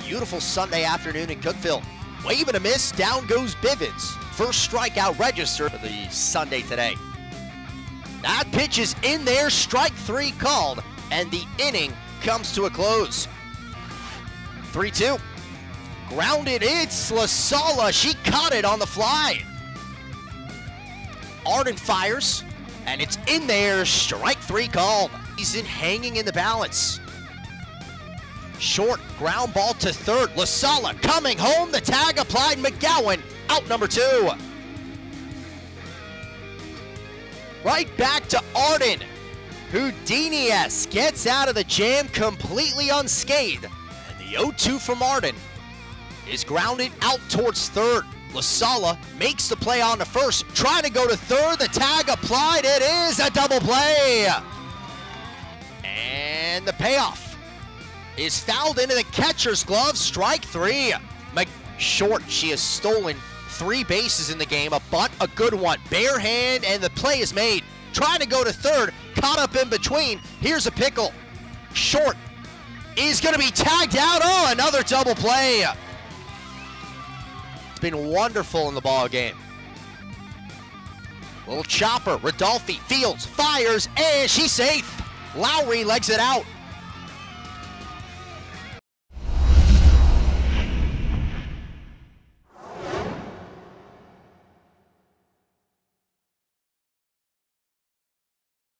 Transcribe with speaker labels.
Speaker 1: beautiful Sunday afternoon in Cookeville. Wave and a miss, down goes Bivens. First strikeout register for the Sunday today. That pitch is in there, strike three called, and the inning comes to a close. 3 2. Grounded, it's Lasala. She caught it on the fly. Arden fires, and it's in there, strike three called. He's in hanging in the balance. Short ground ball to third. Lasala coming home. The tag applied. McGowan out number two. Right back to Arden. Houdini-esque gets out of the jam completely unscathed. And the 0-2 from Arden is grounded out towards third. Lasala makes the play on the first, trying to go to third. The tag applied. It is a double play. And the payoff is fouled into the catcher's glove. Strike three. Mc Short, she has stolen three bases in the game, a bunt, a good one. Bare hand, and the play is made. Trying to go to third, caught up in between. Here's a pickle. Short is going to be tagged out. Oh, another double play. It's been wonderful in the ball game. Little chopper, Rodolfi, Fields, fires, and she's safe. Lowry legs it out.